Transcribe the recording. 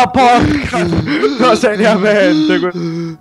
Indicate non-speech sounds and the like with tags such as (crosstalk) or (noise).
Ah, porca! (laughs) No, seriamente.